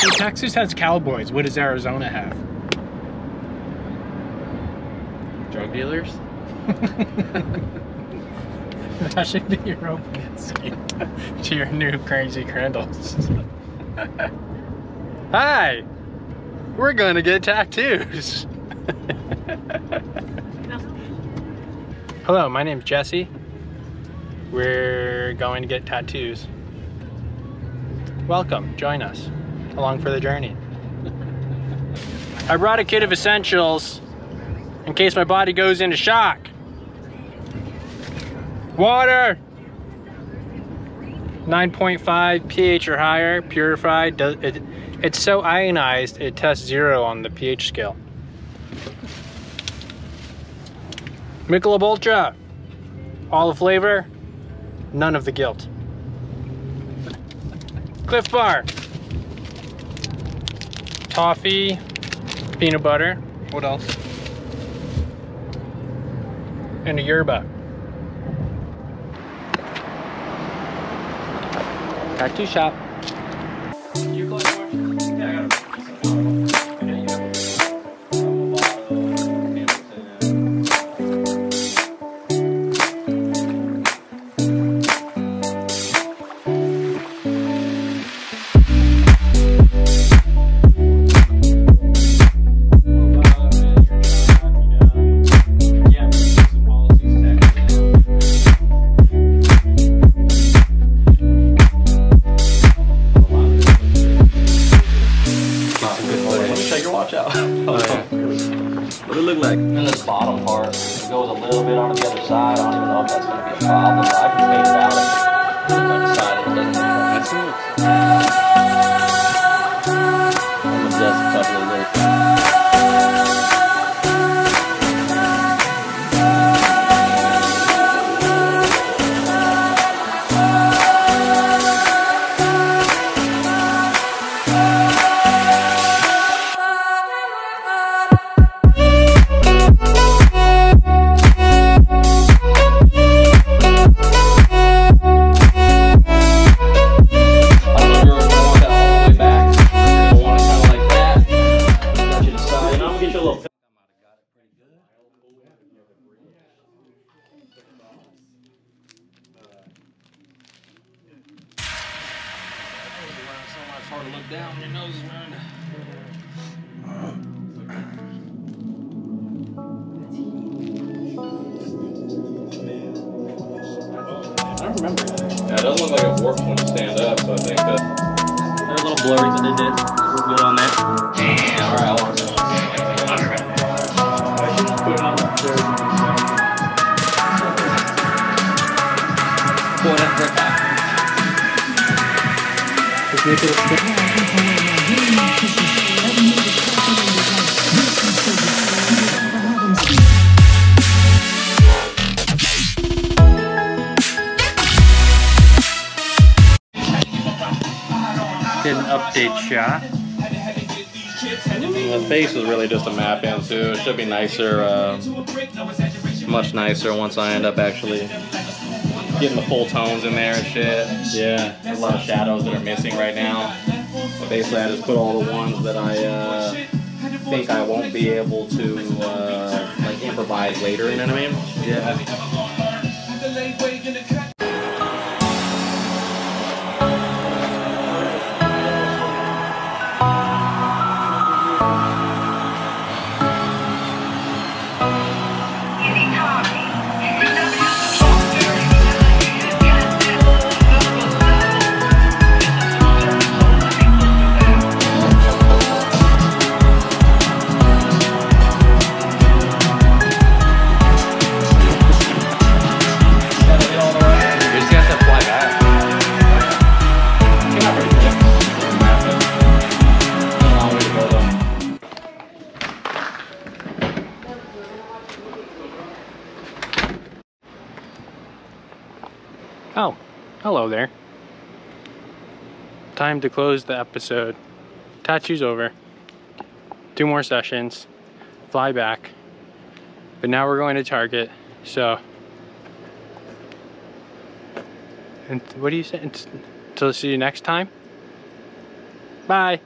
So Texas has cowboys. What does Arizona have? Drug dealers? that should be your opening scheme to your new crazy Crandall's. Hi! We're gonna get tattoos. Hello, my name's Jesse. We're going to get tattoos. Welcome, join us along for the journey. I brought a kit of essentials in case my body goes into shock. Water! 9.5 pH or higher, purified. Does it, it's so ionized, it tests zero on the pH scale. Michelob Ultra. All the flavor, none of the guilt. Clif Bar. Toffee, peanut butter. What else? And a yerba. Tattoo shop. That's going to be a problem. I can paint it hard to look down when your nose is running. I don't remember. Yeah, it doesn't look like it works when you stand up, so I think that. They're a little blurry, but they did. We're good on that. Did an update shot. The face is really just a map in too. It should be nicer, uh, much nicer once I end up actually getting the full tones in there and shit. Yeah. There's a lot of shadows that are missing right now. But basically, I just put all the ones that I uh, think I won't be able to uh, like improvise later. You know what I mean? Yeah. Oh, hello there. Time to close the episode. Tattoo's over. Two more sessions. Fly back. But now we're going to Target. So. And what do you say? Until see you next time? Bye.